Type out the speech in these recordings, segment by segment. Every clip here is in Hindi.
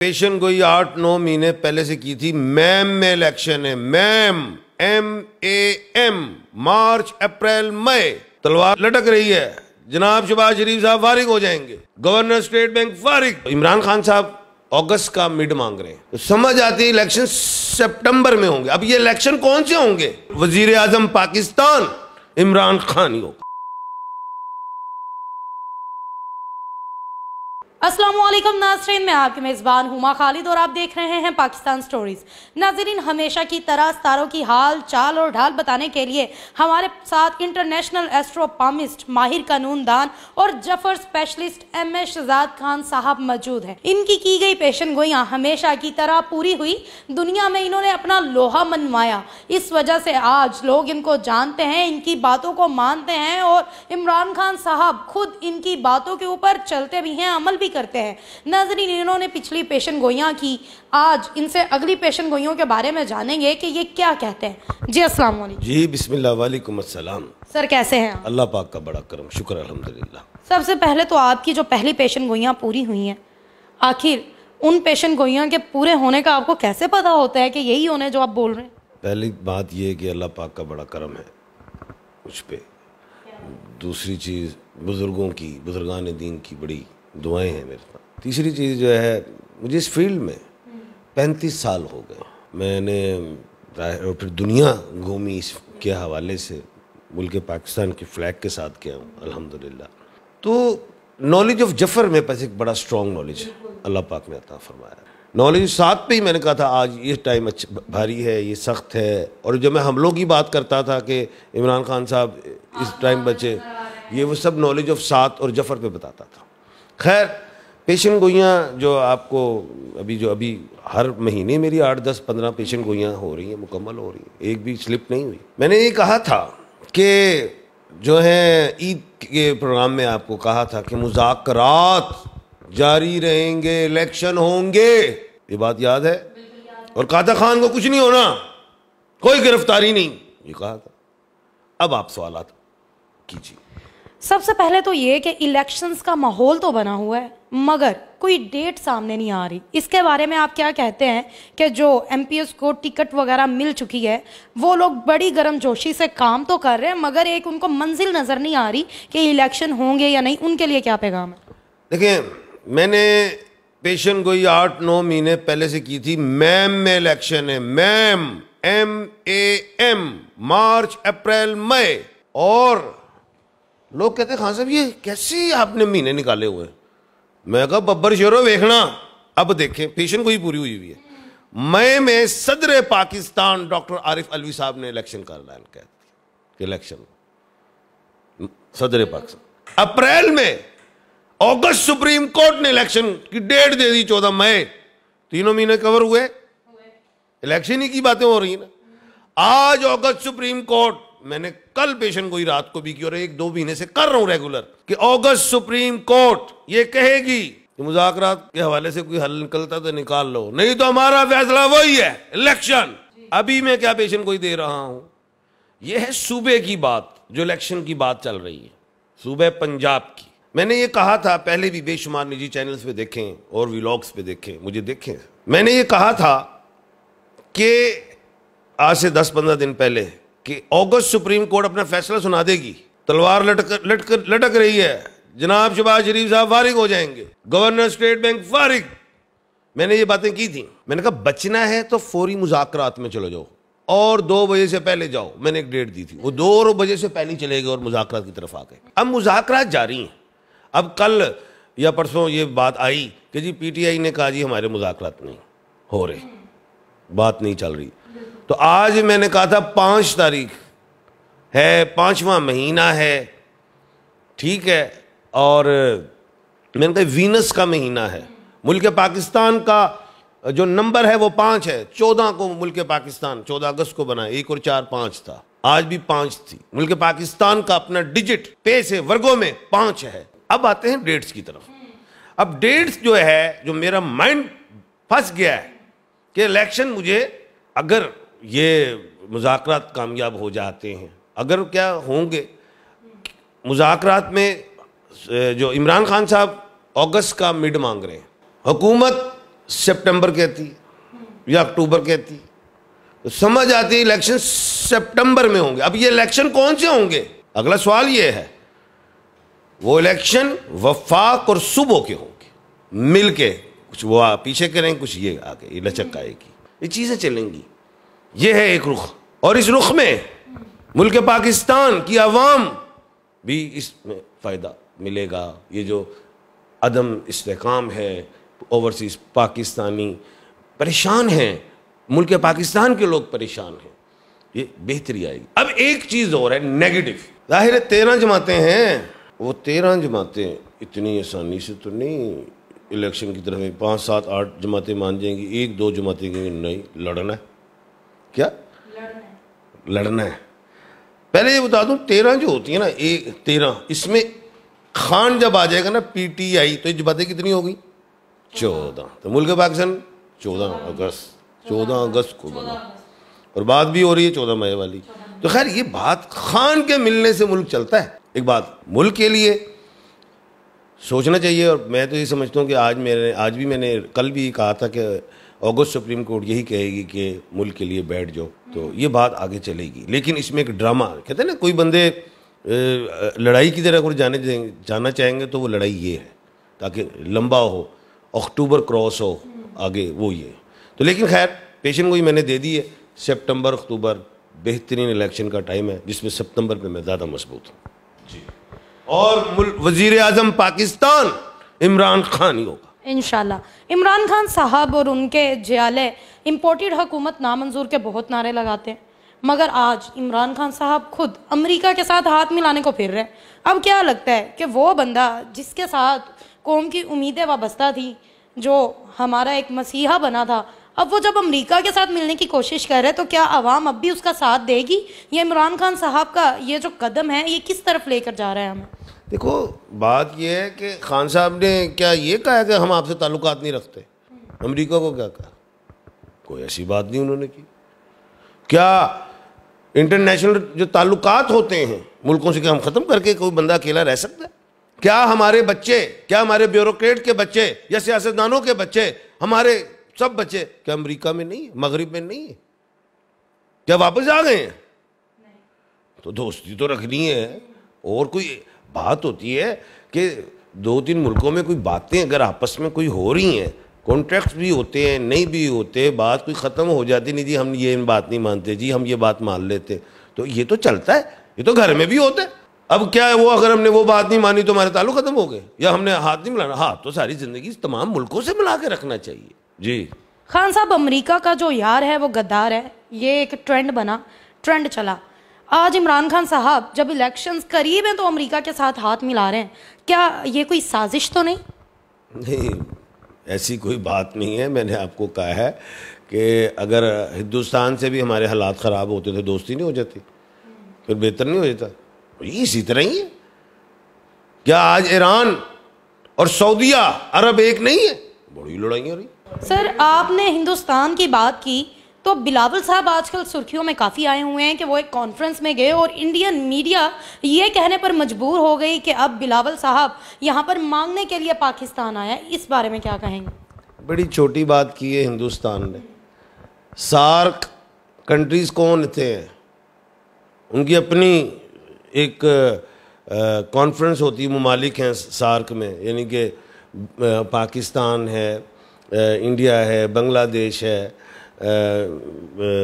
पेशन कोई आठ, नौ महीने पहले से की थी। मैम में इलेक्शन है। मैम एम ए एम मार्च, अप्रैल, मई। तलवार लटक रही है। जनाब शबाज शरीफ साहब फारिग हो जाएँगे। गवर्नर स्टेट बैंक फारिग। इमरान खान साहब अगस्त का मिड मांग रहे हैं। तो समझ आती है इलेक्शन सितंबर में होंगे। अब ये इलेक्शन कौन से होंगे? वज़ीर आज़म पाकिस्तान, इमरान खान होगा। असलम नाजरीन, मैं आपके मेज़बान हुमा खालिद और आप देख रहे हैं पाकिस्तान स्टोरीज। नाजरीन, हमेशा की तरह सितारों की हाल चाल और ढाल बताने के लिए हमारे साथ इंटरनेशनल एस्ट्रोपामिस्ट माहिर कानून दान और Zafar specialist M S Shahzad Khan साहब मौजूद हैं। इनकी की गई पेशन गोइयाँ हमेशा की तरह पूरी हुई। दुनिया में इन्होंने अपना लोहा मनवाया। इस वजह से आज लोग इनको जानते हैं, इनकी बातों को मानते हैं और इमरान खान साहब खुद इनकी बातों के ऊपर चलते भी हैं, अमल भी भी करते हैं। नाजरीन इन्होंने पिछली पेशन गोइयाँ की। आज इनसे अगली पेशन गोइयों के बारे में जानेंगे कि ये क्या कहते हैं। जी अस्सलाम वालेकुम जी बिस्मिल्लाह वालेकुम अस्सलाम। सर कैसे हैं अल्लाह पाक का बड़ा करम शुक्र अल्हम्दुलिल्लाह। सबसे पहले तो आपकी जो पहली पेशन गोइयाँ पूरी हुई हैं आखिर उन पेशन गोइयाँ के पूरे होने का आपको कैसे पता होता है कि यही होने जो आप बोल रहे हैं? पहली बात यह कि अल्लाह पाक का बड़ा करम है मुझ पे। दूसरी चीज़ बुज़ुर्गों की बुजुर्गान दीन की बड़ी दुआएँ हैं मेरे पास। तीसरी चीज़ जो है, मुझे इस फ़ील्ड में पैंतीस साल हो गए। मैंने और फिर दुनिया घूमी इसके हवाले से, मुल्क पाकिस्तान के फ्लैग के साथ किया हूँ, अल्हम्दुलिल्लाह। तो नॉलेज ऑफ़ जफ़र मेरे पास एक बड़ा स्ट्रॉन्ग नॉलेज अल्लाह पाक ने अता फरमाया। नॉलेज साथ पे ही मैंने कहा था, आज ये टाइम अच्छा भारी है, ये सख्त है। और जब मैं हमलों की बात करता था कि इमरान खान साहब इस टाइम बचे, ये वो सब नॉलेज ऑफ़ सात और जफ़र पे बताता था। खैर पेशन गोइयाँ जो आपको अभी जो अभी हर महीने मेरी आठ, दस, पंद्रह पेशन गोइयाँ हो रही हैं, मुकम्मल हो रही हैं। एक भी स्लिप नहीं हुई। मैंने ये कहा था कि जो है, ईद के प्रोग्राम में आपको कहा था कि मुजाकरात जारी रहेंगे, इलेक्शन होंगे। ये बात याद है? और काता खान को कुछ नहीं होना। कोई गिरफ्तारी नहीं। ये कहा था। अब आप सवाल कीजिए। सबसे पहले तो ये कि इलेक्शंस का माहौल तो बना हुआ है, मगर कोई डेट सामने नहीं आ रही। इसके बारे में आप क्या कहते हैं कि जो एमपीएस को टिकट वगैरह मिल चुकी है, वो लोग बड़ी गर्म जोशी से काम तो कर रहे हैं, मगर एक उनको मंजिल नज़र नहीं आ रही कि इलेक्शन होंगे या नहीं। उनके लिए क्या पैगाम है? देखिए, मैंने पेशन कोई आठ नौ महीने पहले से की थी। मैम में इलेक्शन है। मैम एम ए एम मार्च, अप्रैल, मई। और लोग कहते खान साहब, ये कैसे आपने महीने निकाले हुए मैं कहा, बब्बर शेरो, देखना। अब देखें, पेशन को ही पूरी हुई हुई है। मई में सदर पाकिस्तान डॉक्टर आरिफ अलवी साहब ने इलेक्शन का ऐलान किया इलेक्शन सदर पाकिस्तान। अप्रैल में अगस्त सुप्रीम कोर्ट ने इलेक्शन की डेट दे दी, चौदह मई। तीनों महीने कवर हुए। इलेक्शन ही की बातें हो रही ना। आज अगस्त सुप्रीम कोर्ट मैंने कल पेशन कोई रात को भी की और एक दो महीने से कर रहा हूँ रेगुलर कि अगस्त सुप्रीम कोर्ट ये कहेगी कि मुजाकर के हवाले से कोई हल निकलता तो निकाल लो, नहीं तो हमारा फैसला वही है इलेक्शन अभी मैं क्या पेशन कोई दे रहा हूँ? यह है सूबे की बात, जो इलेक्शन की बात चल रही है, सूबे पंजाब की। मैंने ये कहा था, पहले भी बेशुमार निजी चैनल्स पे देखें और व्लॉग्स पे देखें, मुझे देखें। मैंने ये कहा था कि आज से दस पंद्रह दिन पहले कि अगस्त सुप्रीम कोर्ट अपना फैसला सुना देगी। तलवार लटक लटक लटक रही है। जनाब शबाज शरीफ साहब फारिग हो जाएँगे। गवर्नर स्टेट बैंक फारिग। मैंने ये बातें की थी। मैंने कहा, बचना है तो फौरी मुजाकरात में चलो जाओ। और दो बजे से पहले जाओ। मैंने एक डेट दी थी। वो दो बजे से पहले चले गए और मुजाकरात की तरफ़ आ गए। अब मुजाकरात जारी हैं। अब कल या परसों ये बात आई कि जी पीटीआई ने कहा, जी, हमारे मुजाकरात नहीं हो रहे। बात नहीं चल रही। तो आज मैंने कहा था पाँच तारीख है, पाँचवा महीना है, ठीक है, और मैंने कहा वीनस का महीना है। मुल्क पाकिस्तान का जो नंबर है वो पाँच है। चौदह को मुल्क पाकिस्तान, चौदह अगस्त को बना एक और चार पाँच था। आज भी पाँच थी। मुल्क पाकिस्तान का अपना डिजिट पे से वर्गों में पाँच है। अब आते हैं डेट्स की तरफ़। अब डेट्स जो है, जो मेरा माइंड फंस गया है कि इलेक्शन मुझे अगर ये मुजाकरात कामयाब हो जाते हैं। अगर क्या होंगे, मुजाकरात में जो इमरान खान साहब अगस्त का मिड मांग रहे हैं, हुकूमत सितंबर कहती या अक्टूबर कहती तो समझ आती है इलेक्शन सितंबर में होंगे। अब ये इलेक्शन कौन से होंगे? अगला सवाल ये है, वो इलेक्शन वफाक और सुबह के होंगे। मिल के कुछ वो पीछे करें, कुछ ये आगे, ये लचक आएगी। ये चीज़ें चलेंगी। ये है एक रुख। और इस रुख में मुल्क पाकिस्तान की आवाम भी इसमें फ़ायदा मिलेगा। ये जो अदम इसकाम है, ओवरसीज़ पाकिस्तानी परेशान हैं, मुल्क पाकिस्तान के लोग परेशान हैं। ये बेहतरी आएगी। अब एक चीज़ और है नेगेटिव ज़ाहिर है, तेरह जमातें हैं। वो तेरह जमातें इतनी आसानी से तो नहीं इलेक्शन की तरफ़ पाँच, सात, आठ जमातें मान जाएँगी, एक, दो जमातें नहीं, लड़ना है। क्या? लड़ना है। पहले ये बता दूँ, तेरह जो होती है ना एक तेरह, इसमें खान जब आ जाएगा ना पीटीआई तो ये बातें कितनी होगी? चौदह। तो मुल्क पाकिस्तान चौदह अगस्त चौदह अगस्त को बना। और बात भी हो रही है चौदह मई वाली। तो खैर, ये बात खान के मिलने से मुल्क चलता है। एक बात, मुल्क के लिए सोचना चाहिए, और मैं तो ये समझता हूँ कि आज मेरे, आज भी मैंने, कल भी कहा था कि अगस्त सुप्रीम कोर्ट यही कहेगी कि मुल्क के लिए बैठ जाओ तो ये बात आगे चलेगी। लेकिन इसमें एक ड्रामा कहते हैं ना, कोई बंदे लड़ाई की तरह अगर जाने जाना चाहेंगे तो वो लड़ाई ये है, ताकि लंबा हो अक्टूबर क्रॉस हो, आगे वो ये। तो लेकिन खैर, पेशन गोई मैंने दे दी है सितंबर अक्टूबर बेहतरीन इलेक्शन का टाइम है, जिसमें सितंबर में मैं ज़्यादा मज़बूत हूँ। जी। और वज़ीर अजम पाकिस्तान, इमरान खान ही होगा। इनशाला इमरान खान साहब और उनके जयाले इम्पोर्टेड हुकूमत नामंजूर के बहुत नारे लगाते हैं। मगर आज इमरान खान साहब खुद अमेरिका के साथ हाथ मिलाने को फिर रहे हैं। अब क्या लगता है कि वो बंदा जिसके साथ कौम की उम्मीदें वाबस्ता थी, जो हमारा एक मसीहा बना था, अब वो जब अमेरिका के साथ मिलने की कोशिश कर रहे हैं तो क्या आवाम अब भी उसका साथ देगी? या इमरान खान साहब का ये जो कदम है, ये किस तरफ़ लेकर जा रहा है हमें? देखो बात यह है कि खान साहब ने क्या ये कहा कि हम आपसे ताल्लुकात नहीं रखते? अमेरिका को क्या कहा? कोई ऐसी बात नहीं उन्होंने की। क्या इंटरनेशनल जो ताल्लुकात होते हैं मुल्कों से क्या हम ख़त्म करके कोई बंदा अकेला रह सकता है? क्या हमारे बच्चे क्या हमारे ब्यूरोक्रेट के बच्चे या सियासतदानों के बच्चे हमारे सब बच्चे क्या अमेरिका में नहीं है मगरब में नहीं है? क्या वापस आ गए हैं? तो दोस्ती तो रखनी है। और कोई बात होती है कि दो तीन मुल्कों में कोई बातें अगर आपस में कोई हो रही हैं कॉन्ट्रैक्ट भी होते हैं, नहीं भी होते, बात कोई ख़त्म हो जाती नहीं जी, हम ये बात नहीं मानते जी, हम ये बात मान लेते। तो ये तो चलता है, ये तो घर में भी होता है। अब क्या है वो, अगर हमने वो बात नहीं मानी तो हमारे ताल्लुक खत्म हो गए, या हमने हाथ नहीं मिलाना? हाथ तो सारी ज़िंदगी तमाम मुल्कों से मिला के रखना चाहिए। जी। खान साहब, अमरीका का जो यार है, वो गद्दार है, ये एक ट्रेंड बना ट्रेंड चला। आज इमरान खान साहब जब इलेक्शंस करीब हैं तो अमेरिका के साथ हाथ मिला रहे हैं। क्या ये कोई साजिश तो नहीं? नहीं ऐसी कोई बात नहीं है। मैंने आपको कहा है कि अगर हिंदुस्तान से भी हमारे हालात ख़राब होते तो दोस्ती नहीं हो जाती। फिर बेहतर नहीं हो जाता। इसी तरह ही है। क्या आज ईरान और सऊदिया अरब एक नहीं है? बड़ी लड़ाई हो रही। सर आपने हिंदुस्तान की बात की तो बिलावल साहब आजकल सुर्खियों में काफ़ी आए हुए हैं कि वो एक कॉन्फ्रेंस में गए और इंडियन मीडिया ये कहने पर मजबूर हो गई कि अब बिलावल साहब यहाँ पर मांगने के लिए पाकिस्तान आया इस बारे में क्या कहेंगे? बड़ी छोटी बात की है हिंदुस्तान ने। सार्क कंट्रीज़ कौन थे? उनकी अपनी एक कॉन्फ्रेंस होती है ममालिक हैं सार्क में, यानी कि पाकिस्तान है इंडिया है, बांग्लादेश है।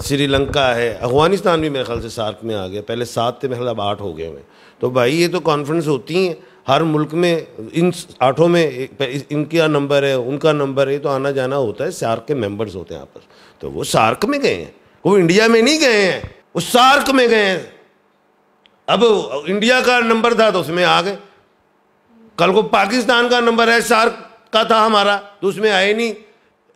श्रीलंका है। अफ़गानिस्तान भी मेरे ख्याल से सार्क में आ गया। पहले सात थे, मेरे ख्याल अब आठ हो गए हुए। तो भाई, ये तो कॉन्फ्रेंस होती हैं। हर मुल्क में, इन आठों में इनका नंबर है, उनका नंबर है तो आना जाना होता है। सार्क के मेंबर्स होते हैं आपस तो वो सार्क में गए हैं। वो इंडिया में नहीं गए हैं। वो सार्क में गए हैं। अब इंडिया का नंबर था तो उसमें आ गए। कल को पाकिस्तान का नंबर है, सार्क का था हमारा। तो उसमें आए नहीं।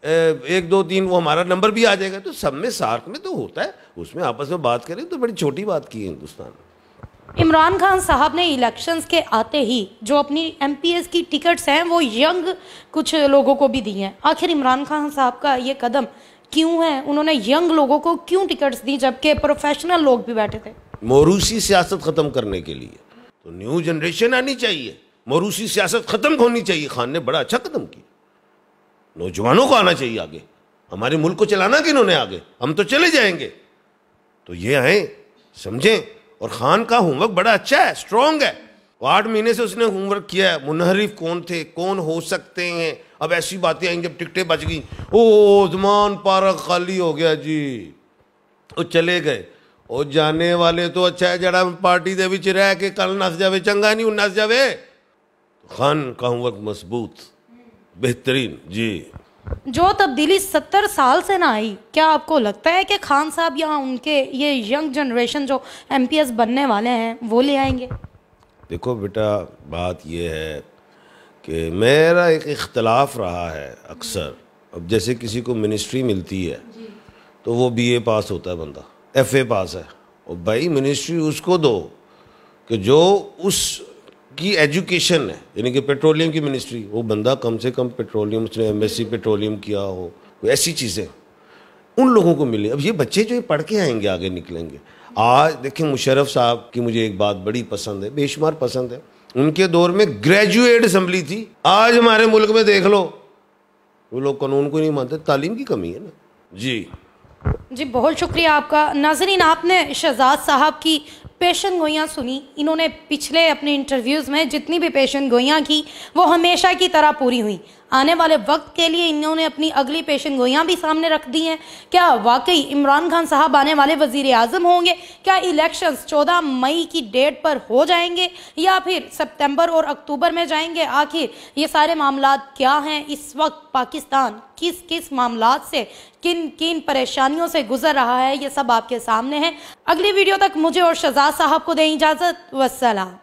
एक दो तीन वो हमारा नंबर भी आ जाएगा। तो सब में सार्क में तो होता है। उसमें आपस में बात करें तो बड़ी छोटी बात की है हिंदुस्तान। इमरान खान साहब ने इलेक्शंस के आते ही जो अपनी एमपीएस की टिकट्स हैं वो यंग कुछ लोगों को भी दी हैं। आखिर इमरान खान साहब का ये कदम क्यों है? उन्होंने यंग लोगों को क्यों टिकट्स दी जबकि प्रोफेशनल लोग भी बैठे थे? मोरूसी सियासत ख़त्म करने के लिए। तो न्यू जनरेशन आनी चाहिए। मोरूसी सियासत ख़त्म होनी चाहिए। खान ने बड़ा अच्छा कदम किया। नौजवानों को आना चाहिए आगे हमारे मुल्क को चलाना कि इन्होंने आगे हम तो चले जाएंगे तो ये आए समझें और खान का होमवर्क बड़ा अच्छा है स्ट्रांग है आठ महीने से उसने होमवर्क किया है मुनहरिफ कौन थे कौन हो सकते हैं अब ऐसी बातें आएंगी जब टिकटें बच गई ओ उस्मान पार्क खाली हो गया जी वो चले गए ਉਹ ਜਾਣੇ ਵਾਲੇ ਤੋਂ ਅੱਛਾ ਹੈ ਜਿਹੜਾ ਪਾਰਟੀ ਦੇ ਵਿੱਚ ਰਹਿ ਕੇ ਕੱਲ ਨਸ ਜਾਵੇ ਚੰਗਾ ਨਹੀਂ ਨਸ ਜਾਵੇ खान का होमवर्क मजबूत बेहतरीन जी। जो तब्दीली सत्तर साल से ना आई क्या आपको लगता है कि खान साहब यहाँ उनके ये यंग जनरेशन जो एमपीएस बनने वाले हैं वो ले आएँगे? देखो बेटा बात ये है कि मेरा एक इख्तलाफ रहा है अक्सर। अब जैसे किसी को मिनिस्ट्री मिलती है तो वो बीए पास होता है बंदा एफए पास है। और भाई मिनिस्ट्री उसको दो कि जो उस की एजुकेशन है, यानी कि पेट्रोलियम की मिनिस्ट्री वो बंदा कम से कम पेट्रोलियम, उसने एमएससी पेट्रोलियम किया हो, ऐसी चीज़ें उन लोगों को मिले। अब ये बच्चे जो ये पढ़ के आएँगे, आगे निकलेंगे। आज देखें मुशरफ साहब की मुझे एक बात बड़ी पसंद है, बेशुमार पसंद है। उनके दौर में ग्रेजुएट असम्बली थी। आज हमारे मुल्क में देख लो, वो लोग कानून को नहीं मानते, तालीम की कमी है ना। जी। जी, बहुत शुक्रिया आपका। नाजरीन, आपने शहजाद साहब की पेशन गोइयाँ सुनी। इन्होंने पिछले अपने इंटरव्यूज़ में जितनी भी पेशन गोइयाँ की, वो हमेशा की तरह पूरी हुई। आने वाले वक्त के लिए इन्होंने अपनी अगली पेशन गोइयाँ भी सामने रख दी हैं। क्या वाकई इमरान खान साहब आने वाले वज़ीर आज़म होंगे? क्या इलेक्शंस 14 मई की डेट पर हो जाएँगे? या फिर सितंबर और अक्टूबर में जाएँगे? आखिर ये सारे मामला क्या हैं? इस वक्त पाकिस्तान किस किस मामला से किन किन परेशानियों से गुजर रहा है? ये सब आपके सामने है। अगली वीडियो तक मुझे और शहजाद साहब को दें इजाज़त। वसलाम